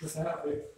Pues, ah, sabe.